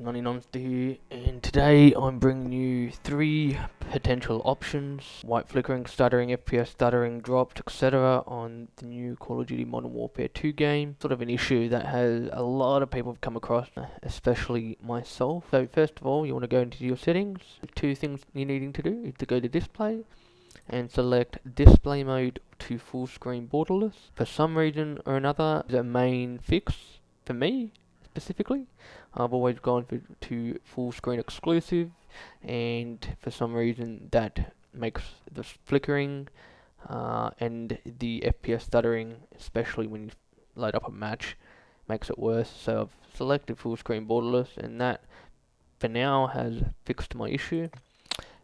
99 here, and today I'm bringing you three potential options white flickering, stuttering, FPS stuttering, dropped, etc. on the new Call of Duty Modern Warfare 2 game. Sort of an issue that has a lot of people have come across, especially myself. So, first of all, you want to go into your settings. Two things you're needing to do is to go to display and select display mode to full screen borderless. For some reason or another, the main fix for me specifically. I've always gone for, to full screen exclusive, and for some reason that makes the flickering uh, and the FPS stuttering, especially when you load up a match, makes it worse. So I've selected full screen borderless, and that for now has fixed my issue.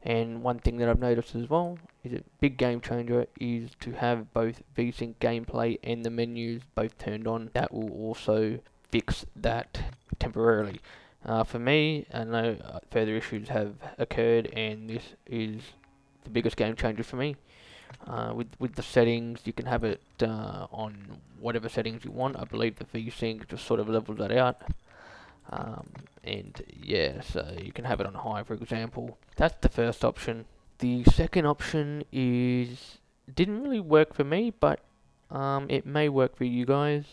And one thing that I've noticed as well is a big game changer is to have both VSync gameplay and the menus both turned on. That will also fix that temporarily. Uh, for me, I know uh, further issues have occurred, and this is the biggest game changer for me. Uh, with with the settings, you can have it uh, on whatever settings you want. I believe the VSync just sort of levels that out. Um, and yeah, so you can have it on high, for example. That's the first option. The second option is didn't really work for me, but um, it may work for you guys.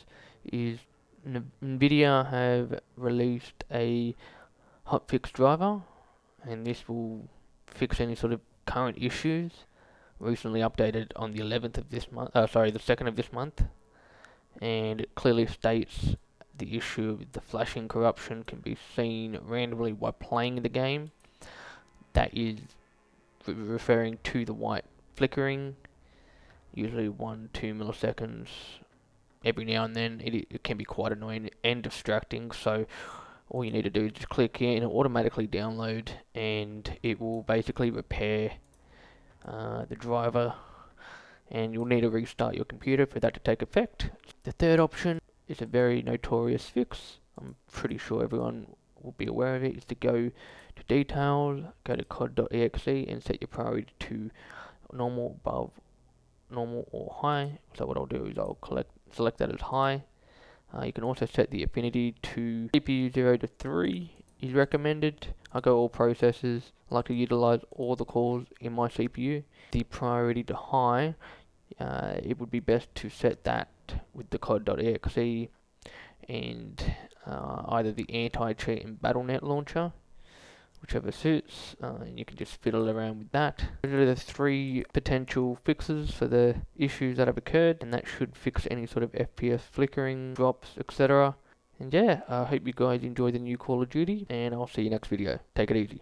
Is NVIDIA have released a hotfix driver, and this will fix any sort of current issues. Recently updated on the 11th of this month, uh, sorry, the 2nd of this month, and it clearly states the issue of the flashing corruption can be seen randomly while playing the game. That is referring to the white flickering, usually 1 2 milliseconds every now and then it, it can be quite annoying and distracting. So all you need to do is just click here and automatically download and it will basically repair uh, the driver and you'll need to restart your computer for that to take effect. The third option is a very notorious fix. I'm pretty sure everyone will be aware of it. Is to go to details, go to cod.exe and set your priority to normal, above, normal or high. So what I'll do is I'll collect select that as high. Uh, you can also set the affinity to CPU 0 to 3 is recommended. I go all processors. I like to utilize all the cores in my CPU. The priority to high, uh, it would be best to set that with the cod.exe and uh, either the anti-cheat and BattleNet launcher whichever suits, uh, and you can just fiddle around with that. Those are the three potential fixes for the issues that have occurred, and that should fix any sort of FPS flickering, drops, etc. And yeah, I hope you guys enjoy the new Call of Duty, and I'll see you next video. Take it easy.